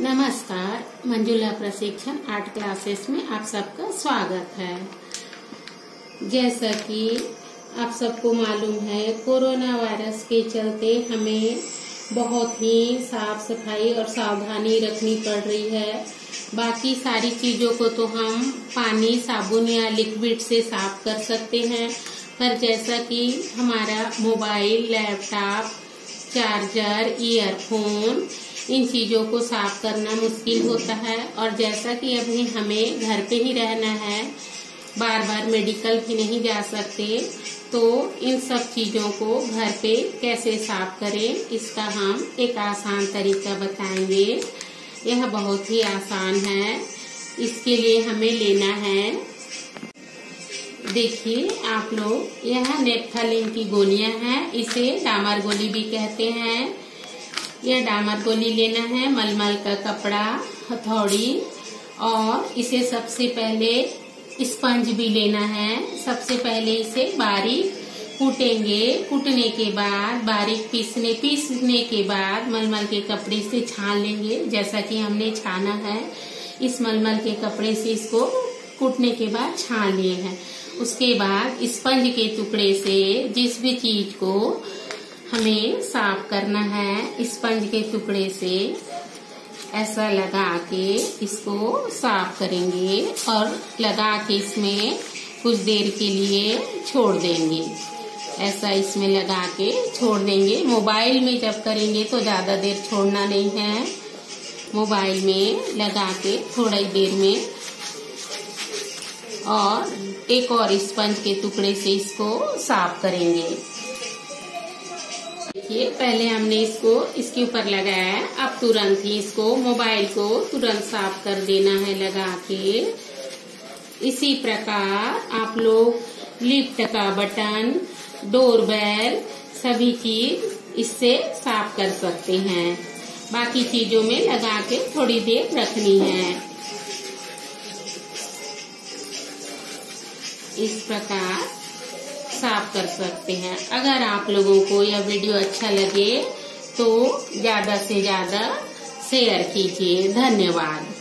नमस्कार, मंजुला प्रशिक्षण art classes में आप सबका स्वागत है। जैसा कि आप सबको मालूम है, कोरोना वायरस के चलते हमें बहुत ही साफ़ सफ़ाई और सावधानी रखनी पड़ रही है। बाकी सारी चीज़ों को तो हम पानी, साबुन या लिक्विड से साफ़ कर सकते हैं, पर जैसा कि हमारा मोबाइल, लैपटॉप, चार्जर, ईयरफोन इन चीज़ों को साफ़ करना मुश्किल होता है। और जैसा कि अभी हमें घर पे ही रहना है बार बार मेडिकल भी नहीं जा सकते तो इन सब चीज़ों को घर पे कैसे साफ़ करें, इसका हम एक आसान तरीका बताएँगे। यह बहुत ही आसान है। इसके लिए हमें लेना है। देखिए, आप लोग, यह नेपथालिन की गोलियाँ हैं, इसे डामर गोली भी कहते हैं। यह डामर गोली लेना है, मलमल का कपड़ा, हथौड़ी, और इसे सबसे पहले स्पंज भी लेना है। सबसे पहले इसे बारीक कूटेंगे। कूटने के बाद, बारीक पीसने पीसने के बाद मलमल के कपड़े से छान लेंगे, जैसा कि हमने छाना है। इस मलमल के कपड़े से इसको कूटने के बाद छान लिए हैं। उसके बाद स्पंज के टुकड़े से जिस भी चीज़ को हमें साफ़ करना है स्पंज के टुकड़े से। ऐसा लगा के इसको साफ़ करेंगे और लगा के इसमें कुछ देर के लिए छोड़ देंगे। ऐसा इसमें लगा के छोड़ देंगे। मोबाइल में जब करेंगे तो ज़्यादा देर छोड़ना नहीं है। मोबाइल में लगा के थोड़ी देर में और एक और स्पंज के टुकड़े से इसको साफ़ करेंगे। देखिए, पहले हमने इसको, इसके ऊपर लगाया है। अब तुरंत ही इसको मोबाइल को तुरंत साफ़ कर देना है लगा के। इसी प्रकार आप लोग लिफ्ट का बटन, डोर डोरबेल सभी चीज़ इससे साफ़ कर सकते हैं। बाकी चीज़ों में लगा के थोड़ी देर रखनी है। इस प्रकार साफ़ कर सकते हैं। अगर आप लोगों को यह वीडियो अच्छा लगे तो ज़्यादा से ज़्यादा शेयर कीजिए। धन्यवाद।